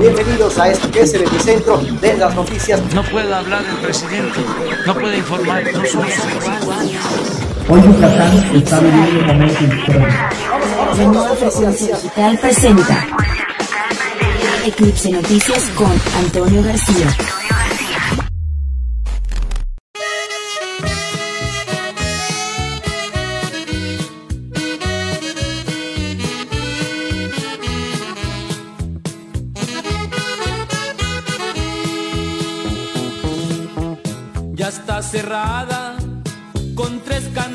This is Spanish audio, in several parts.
Bienvenidos a este que es el epicentro de las noticias. No puede hablar el presidente, no puede informar, no somos Hoy Yucatán está viviendo un momento histórico. Digital presenta Eclipse Noticias con Antonio García. Ya está cerrada con tres.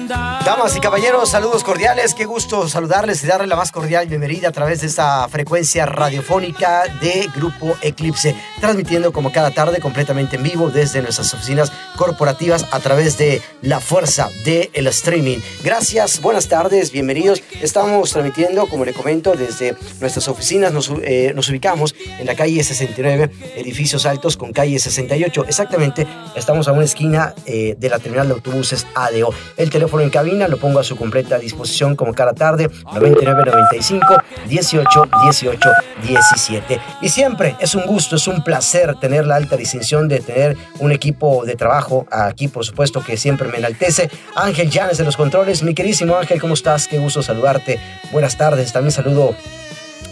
Damas y caballeros, saludos cordiales. Qué gusto saludarles y darle la más cordial bienvenida a través de esta frecuencia radiofónica de Grupo Eclipse, transmitiendo como cada tarde completamente en vivo desde nuestras oficinas corporativas a través de la fuerza del el streaming. Gracias, buenas tardes, bienvenidos. Estamos transmitiendo, como le comento, desde nuestras oficinas. Nos, eh, ubicamos en la calle 69, edificios altos con calle 68. Exactamente, estamos a una esquina eh, de la terminal de autobuses ADO. El teléfono en cabina lo pongo a su completa disposición como cada tarde, 9995 18 18 17. Y siempre es un gusto, es un placer tener la alta distinción de tener un equipo de trabajo aquí, por supuesto, que siempre me enaltece. Ángel Llanes de los controles, mi queridísimo Ángel, ¿cómo estás? Qué gusto saludarte. Buenas tardes, también saludo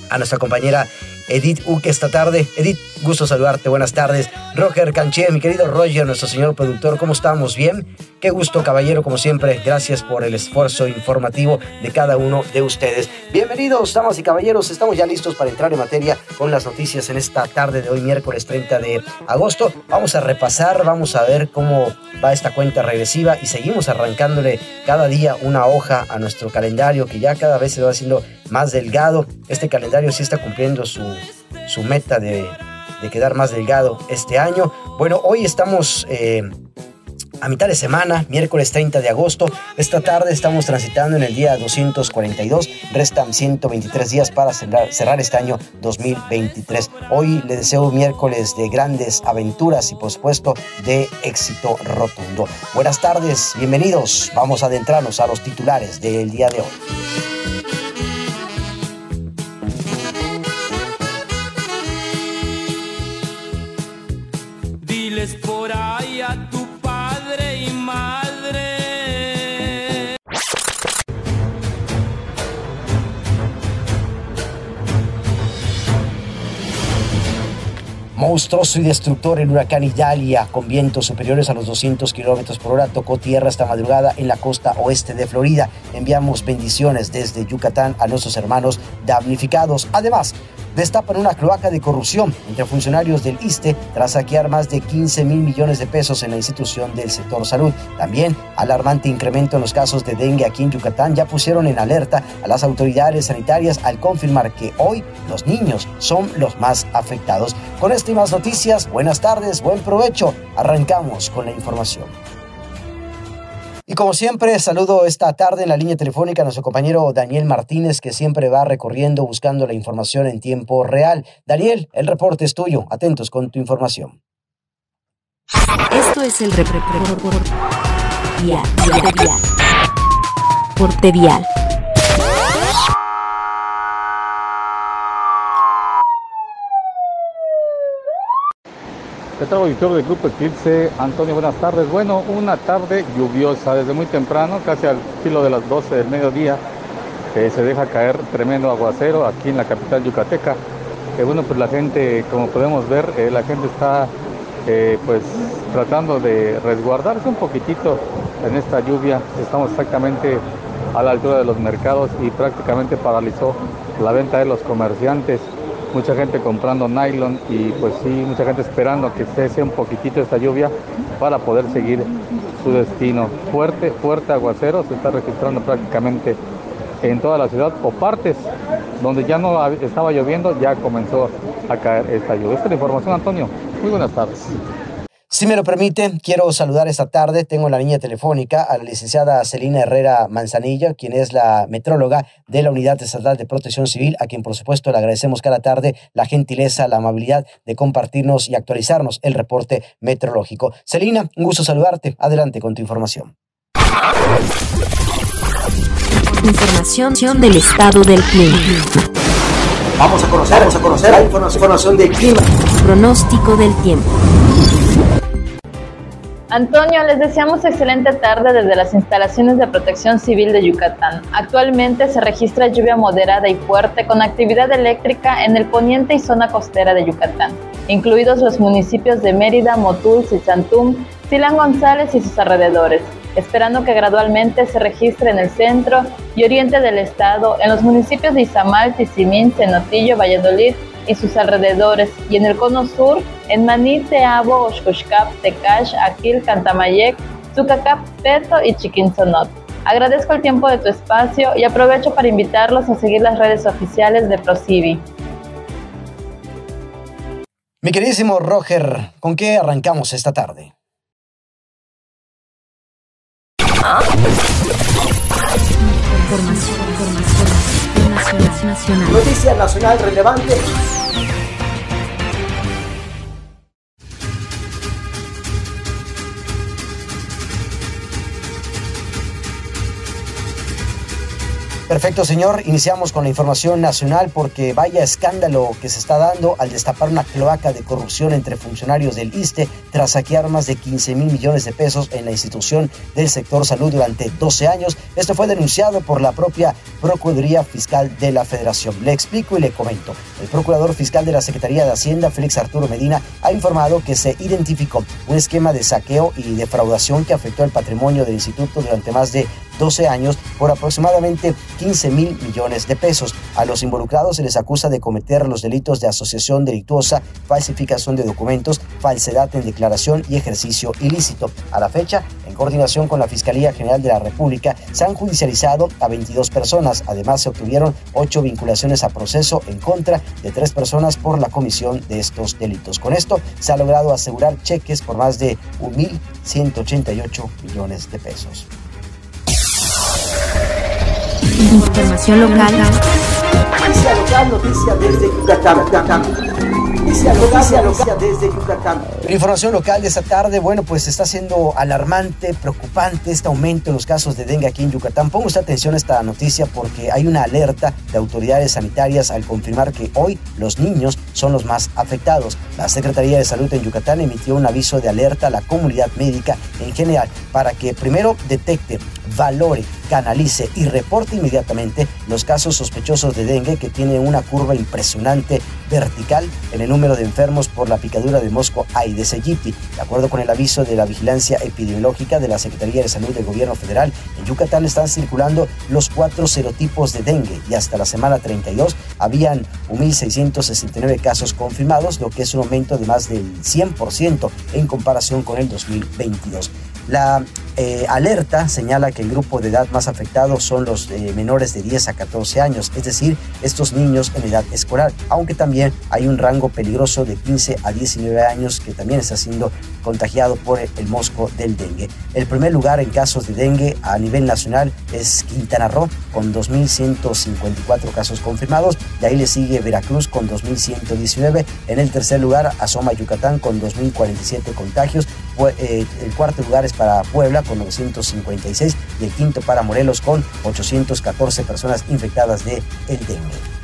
a nuestra compañera Edith Uque esta tarde. Edith, gusto saludarte, buenas tardes. Roger Canché, mi querido Roger, nuestro señor productor, ¿cómo estamos? ¿Bien? Qué gusto, caballero, como siempre. Gracias por el esfuerzo informativo de cada uno de ustedes. Bienvenidos, damas y caballeros. Estamos ya listos para entrar en materia con las noticias en esta tarde de hoy, miércoles 30 de agosto. Vamos a repasar, vamos a ver cómo va esta cuenta regresiva y seguimos arrancándole cada día una hoja a nuestro calendario que ya cada vez se va haciendo más delgado. Este calendario sí está cumpliendo su, su meta de, de quedar más delgado este año. Bueno, hoy estamos eh, a mitad de semana, miércoles 30 de agosto. Esta tarde estamos transitando en el día 242. Restan 123 días para cerrar, cerrar este año 2023. Hoy le deseo un miércoles de grandes aventuras y por supuesto de éxito rotundo. Buenas tardes, bienvenidos. Vamos a adentrarnos a los titulares del día de hoy. Monstruoso y destructor, el huracán Idalia, con vientos superiores a los 200 kilómetros por hora, tocó tierra esta madrugada en la costa oeste de Florida. Enviamos bendiciones desde Yucatán a nuestros hermanos damnificados. Además, destapan una cloaca de corrupción entre funcionarios del ISTE tras saquear más de 15 mil millones de pesos en la institución del sector salud. También, alarmante incremento en los casos de dengue aquí en Yucatán ya pusieron en alerta a las autoridades sanitarias al confirmar que hoy los niños son los más afectados. Con esto y más noticias, buenas tardes, buen provecho. Arrancamos con la información. Y como siempre, saludo esta tarde en la línea telefónica a nuestro compañero Daniel Martínez, que siempre va recorriendo buscando la información en tiempo real. Daniel, el reporte es tuyo. Atentos con tu información. Esto es el vial, vial. Porte vial. ¿Qué tal, auditor del Grupo Eclipse? Antonio, buenas tardes. Bueno, una tarde lluviosa desde muy temprano, casi al filo de las 12 del mediodía, se deja caer tremendo aguacero aquí en la capital yucateca. Eh, bueno, pues la gente, como podemos ver, eh, la gente está eh, pues tratando de resguardarse un poquitito en esta lluvia. Estamos exactamente a la altura de los mercados y prácticamente paralizó la venta de los comerciantes mucha gente comprando nylon y pues sí, mucha gente esperando que cese un poquitito esta lluvia para poder seguir su destino. Fuerte, fuerte aguacero se está registrando prácticamente en toda la ciudad o partes donde ya no estaba lloviendo, ya comenzó a caer esta lluvia. Esta es la información, Antonio. Muy buenas tardes. Si me lo permite, quiero saludar esta tarde. Tengo en la línea telefónica a la licenciada Celina Herrera Manzanilla, quien es la metróloga de la Unidad Estatal de Protección Civil, a quien por supuesto le agradecemos cada tarde la gentileza, la amabilidad de compartirnos y actualizarnos el reporte meteorológico. Celina, un gusto saludarte. Adelante con tu información. Información del estado del clima. Vamos a conocer, vamos a conocer la información del clima. Pronóstico del tiempo. Antonio, les deseamos excelente tarde desde las instalaciones de protección civil de Yucatán. Actualmente se registra lluvia moderada y fuerte con actividad eléctrica en el poniente y zona costera de Yucatán, incluidos los municipios de Mérida, Motul, Cizantum, Silán González y sus alrededores, esperando que gradualmente se registre en el centro y oriente del estado, en los municipios de Izamal, Tizimín, Cenotillo, Valladolid, y sus alrededores, y en el cono sur, en Maní, Teabo, Oshkoshkap, Tecash, Aquil, Cantamayec, Zucacap, Peto y Chiquinzonot. Agradezco el tiempo de tu espacio y aprovecho para invitarlos a seguir las redes oficiales de Procivi. Mi queridísimo Roger, ¿con qué arrancamos esta tarde? Información, información, información nacional. Noticia nacional relevante. Perfecto, señor. Iniciamos con la información nacional porque vaya escándalo que se está dando al destapar una cloaca de corrupción entre funcionarios del ISTE tras saquear más de 15 mil millones de pesos en la institución del sector salud durante 12 años. Esto fue denunciado por la propia Procuraduría Fiscal de la Federación. Le explico y le comento. El Procurador Fiscal de la Secretaría de Hacienda, Félix Arturo Medina, ha informado que se identificó un esquema de saqueo y defraudación que afectó el patrimonio del instituto durante más de 12 años por aproximadamente 15 mil millones de pesos. A los involucrados se les acusa de cometer los delitos de asociación delictuosa, falsificación de documentos, falsedad en declaración y ejercicio ilícito. A la fecha, en coordinación con la Fiscalía General de la República, se han judicializado a 22 personas. Además, se obtuvieron ocho vinculaciones a proceso en contra de tres personas por la comisión de estos delitos. Con esto, se ha logrado asegurar cheques por más de 1.188 millones de pesos. Información local. Noticia local, noticia desde Yucatán. Noticia local, noticia desde Yucatán. La información local de esta tarde, bueno, pues está siendo alarmante, preocupante este aumento en los casos de dengue aquí en Yucatán. Ponga usted atención a esta noticia porque hay una alerta de autoridades sanitarias al confirmar que hoy los niños son los más afectados. La Secretaría de Salud en Yucatán emitió un aviso de alerta a la comunidad médica en general para que primero detecte, valore, canalice y reporte inmediatamente los casos sospechosos de dengue que tienen una curva impresionante vertical en el número de enfermos por la picadura de mosco Aedes aegypti. De acuerdo con el aviso de la vigilancia epidemiológica de la Secretaría de Salud del Gobierno Federal, en Yucatán están circulando los cuatro serotipos de dengue y hasta la semana 32 habían 1.669 casos confirmados, lo que es un aumento de más del 100% en comparación con el 2022. La eh, alerta señala que el grupo de edad más afectado son los eh, menores de 10 a 14 años, es decir, estos niños en edad escolar, aunque también hay un rango peligroso de 15 a 19 años que también está siendo contagiado por el mosco del dengue. El primer lugar en casos de dengue a nivel nacional es Quintana Roo con 2.154 casos confirmados, de ahí le sigue Veracruz con 2.119, en el tercer lugar asoma Yucatán con 2.047 contagios, eh, el cuarto lugar es para Puebla con 956 y el quinto para Morelos con 814 personas infectadas de el dengue.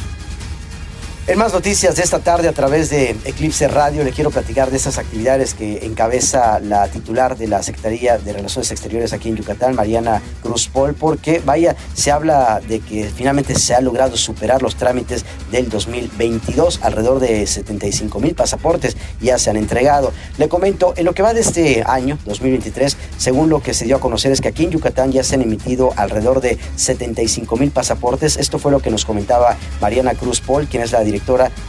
En más noticias de esta tarde a través de Eclipse Radio le quiero platicar de esas actividades que encabeza la titular de la Secretaría de Relaciones Exteriores aquí en Yucatán, Mariana Cruz Paul, porque vaya, se habla de que finalmente se ha logrado superar los trámites del 2022, alrededor de 75 mil pasaportes ya se han entregado. Le comento, en lo que va de este año, 2023, según lo que se dio a conocer es que aquí en Yucatán ya se han emitido alrededor de 75 mil pasaportes. Esto fue lo que nos comentaba Mariana Cruz Paul, quien es la directora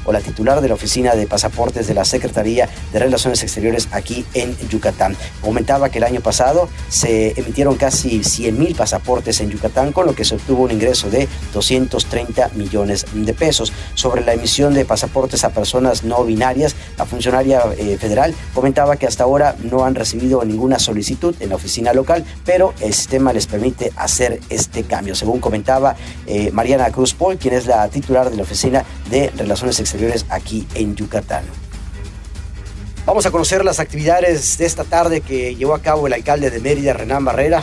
o la titular de la Oficina de Pasaportes de la Secretaría de Relaciones Exteriores aquí en Yucatán. Comentaba que el año pasado se emitieron casi 100 mil pasaportes en Yucatán, con lo que se obtuvo un ingreso de 230 millones de pesos. Sobre la emisión de pasaportes a personas no binarias, la funcionaria eh, federal comentaba que hasta ahora no han recibido ninguna solicitud en la oficina local, pero el sistema les permite hacer este cambio. Según comentaba eh, Mariana Cruz Paul, quien es la titular de la Oficina de Relaciones Exteriores aquí en Yucatán. Vamos a conocer las actividades de esta tarde que llevó a cabo el alcalde de Mérida, Renán Barrera.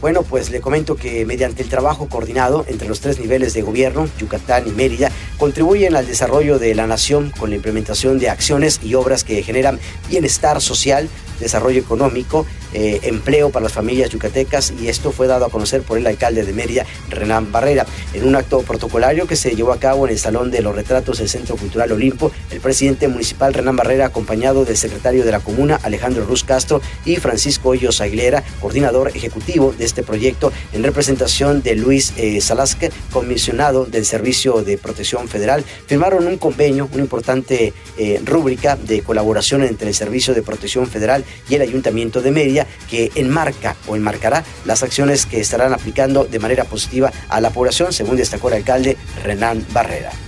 Bueno, pues le comento que mediante el trabajo coordinado entre los tres niveles de gobierno, Yucatán y Mérida, contribuyen al desarrollo de la nación con la implementación de acciones y obras que generan bienestar social, desarrollo económico, eh, empleo para las familias yucatecas y esto fue dado a conocer por el alcalde de Mérida, Renán Barrera. En un acto protocolario que se llevó a cabo en el Salón de los Retratos del Centro Cultural Olimpo, el presidente municipal Renán Barrera, acompañado del secretario de la comuna, Alejandro Ruz Castro, y Francisco Hoyos Aguilera, coordinador ejecutivo de este proyecto, en representación de Luis eh, Salasque, comisionado del Servicio de Protección Federal, firmaron un convenio, una importante eh, rúbrica de colaboración entre el Servicio de Protección Federal y el Ayuntamiento de Mérida que enmarca o enmarcará las acciones que estarán aplicando de manera positiva a la población, según destacó el alcalde Renán Barrera.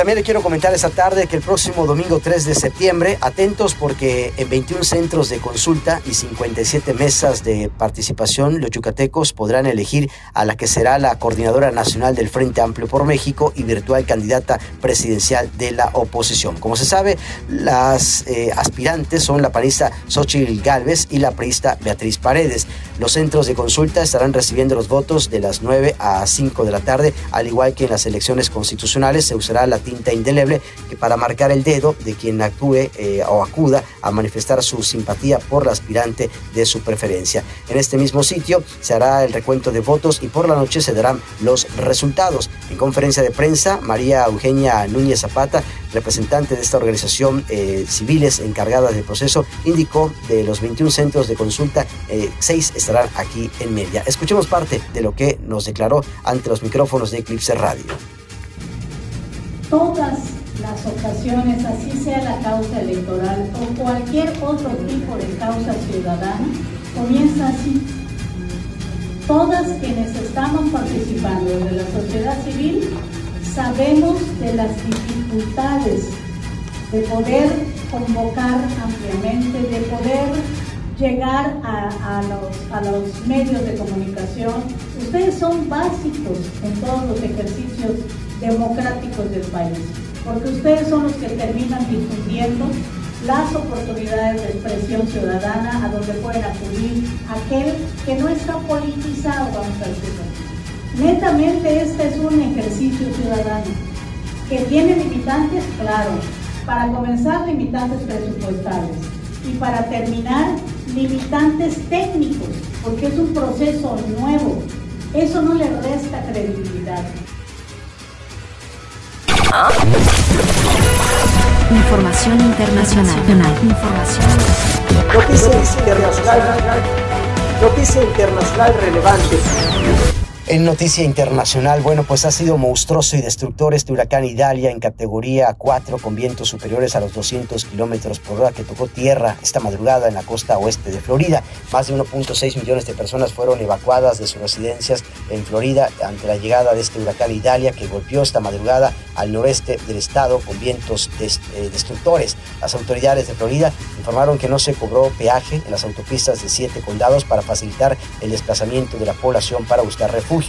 También le quiero comentar esta tarde que el próximo domingo 3 de septiembre, atentos porque en 21 centros de consulta y 57 mesas de participación, los yucatecos podrán elegir a la que será la coordinadora nacional del Frente Amplio por México y virtual candidata presidencial de la oposición. Como se sabe, las eh, aspirantes son la panista Xochitl Galvez y la priista Beatriz Paredes. Los centros de consulta estarán recibiendo los votos de las 9 a 5 de la tarde, al igual que en las elecciones constitucionales se usará la tinta indeleble que para marcar el dedo de quien actúe eh, o acuda a manifestar su simpatía por la aspirante de su preferencia. En este mismo sitio se hará el recuento de votos y por la noche se darán los resultados. En conferencia de prensa, María Eugenia Núñez Zapata, representante de esta organización eh, civiles encargada del proceso, indicó de los 21 centros de consulta, eh, 6 estarán aquí en media. Escuchemos parte de lo que nos declaró ante los micrófonos de Eclipse Radio todas las ocasiones, así sea la causa electoral o cualquier otro tipo de causa ciudadana, comienza así. Todas quienes estamos participando de la sociedad civil sabemos de las dificultades de poder convocar ampliamente, de poder llegar a, los, a los medios de comunicación. Ustedes son básicos en todos los ejercicios democráticos del país, porque ustedes son los que terminan difundiendo las oportunidades de expresión ciudadana a donde pueden acudir aquel que no está politizado, vamos a decirlo. Netamente este es un ejercicio ciudadano que tiene limitantes, claro, para comenzar limitantes presupuestales y para terminar limitantes técnicos, porque es un proceso nuevo. Eso no le resta credibilidad. Información internacional. Información. Noticias internacional. Noticia internacional relevante. En noticia internacional, bueno, pues ha sido monstruoso y destructor este huracán Idalia en categoría 4 con vientos superiores a los 200 kilómetros por hora que tocó tierra esta madrugada en la costa oeste de Florida. Más de 1.6 millones de personas fueron evacuadas de sus residencias en Florida ante la llegada de este huracán Idalia que golpeó esta madrugada al noreste del estado con vientos eh, destructores. Las autoridades de Florida informaron que no se cobró peaje en las autopistas de siete condados para facilitar el desplazamiento de la población para buscar refugio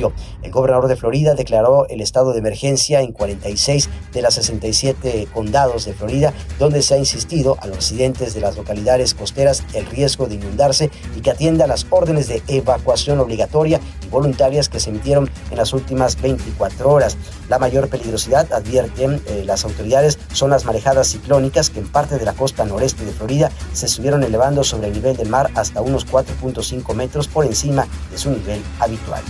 el gobernador de Florida declaró el estado de emergencia en 46 de las 67 condados de Florida, donde se ha insistido a los residentes de las localidades costeras el riesgo de inundarse y que atienda las órdenes de evacuación obligatoria y voluntarias que se emitieron en las últimas 24 horas. La mayor peligrosidad, advierten eh, las autoridades, son las marejadas ciclónicas que en parte de la costa noreste de Florida se estuvieron elevando sobre el nivel del mar hasta unos 4.5 metros por encima de su nivel habitual.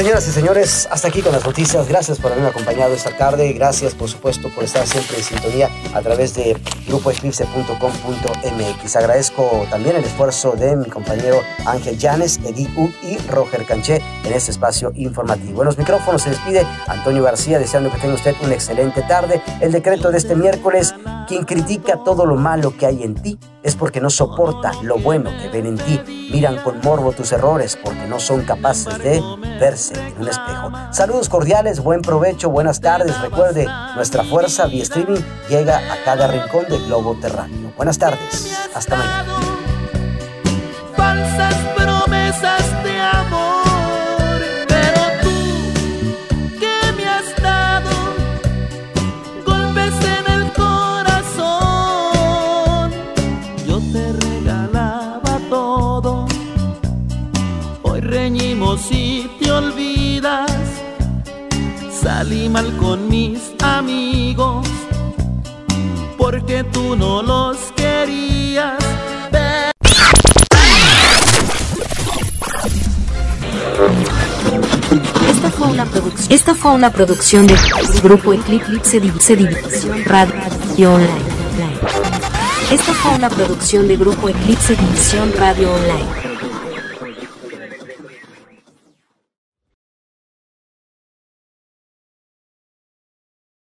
Señoras y señores, hasta aquí con las noticias. Gracias por haberme acompañado esta tarde. Gracias, por supuesto, por estar siempre en sintonía a través de grupoeclipse.com.mx. Agradezco también el esfuerzo de mi compañero Ángel Llanes, Edith U y Roger Canché en este espacio informativo. En los micrófonos se despide Antonio García, deseando que tenga usted una excelente tarde. El decreto de este miércoles, quien critica todo lo malo que hay en ti es porque no soporta lo bueno que ven en ti. Miran con morbo tus errores porque no son capaces de verse en un espejo. Saludos cordiales, buen provecho, buenas tardes. Recuerde, nuestra fuerza vía streaming llega a cada rincón del globo terráqueo. Buenas tardes, hasta mañana. Salí mal con mis amigos porque tú no los querías. ver. Esta fue una producción. Esta fue una producción de Grupo Eclipse División Radio Online. Esta fue una producción de Grupo Eclipse División Radio Online.